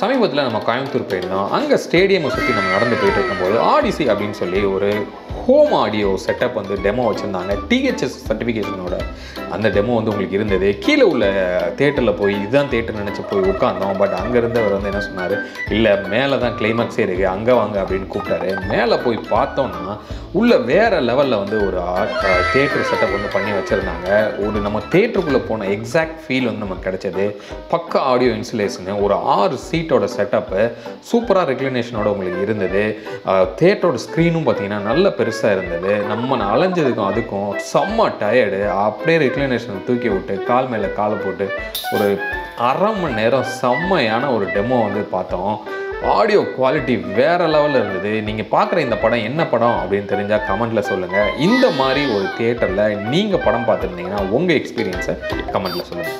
சமீபத்தில் நம்ம கோயம்புத்தூர் போயிருந்தோம். அங்கே ஸ்டேடியமை சுற்றி நம்ம நடந்து போயிட்டு இருக்கும்போது ஆடிசி அப்படின்னு சொல்லி ஒரு ஹோம் ஆடியோ செட்டப் வந்து டெமோ வச்சுருந்தாங்க. டிஹெச்எஸ் சர்டிஃபிகேஷனோட அந்த டெமோ வந்து உங்களுக்கு இருந்தது. கீழே உள்ள தேட்டரில் போய் இதுதான் தேட்டர் நினச்சி போய் உட்காந்தோம் பட் அங்கே இருந்தவர் வந்து என்ன சொன்னார்? இல்லை மேலே தான் கிளைமேக்ஸே இருக்குது அங்கே வாங்க அப்படின்னு கூப்பிட்டாரு. மேலே போய் பார்த்தோன்னா உள்ள வேறு லெவலில் வந்து ஒரு தேட்டர் செட்டப் வந்து பண்ணி வச்சுருந்தாங்க. ஒரு நம்ம தேட்டருக்குள்ளே போன எக்ஸாக்ட் ஃபீல் வந்து நமக்கு கிடச்சது. பக்க ஆடியோ இன்சுலேஷனு ஒரு ஆறு சீட் சீட்டோட செட்டப்பு சூப்பராக ரெகுலேஷனோட உங்களுக்கு இருந்தது. தேட்டரோட ஸ்க்ரீனும் பார்த்தீங்கன்னா நல்ல பெருசாக இருந்தது. நம்ம அலைஞ்சதுக்கும் அதுக்கும் செம்ம டயர்டு அப்படியே ரெகுலேஷனை தூக்கி விட்டு கால் மேலே காலை போட்டு ஒரு அரை மணி நேரம் செம்மையான ஒரு டெமோ வந்து பார்த்தோம். ஆடியோ குவாலிட்டி வேறு லெவலில் இருந்தது. நீங்கள் பார்க்குற இந்த படம் என்ன படம் அப்படின்னு தெரிஞ்சால் கமெண்ட்டில் சொல்லுங்கள் இந்த மாதிரி ஒரு தியேட்டரில் நீங்கள் படம் பார்த்துருந்தீங்கன்னா உங்கள் எக்ஸ்பீரியன்ஸை கமெண்ட்டில் சொல்லுங்கள்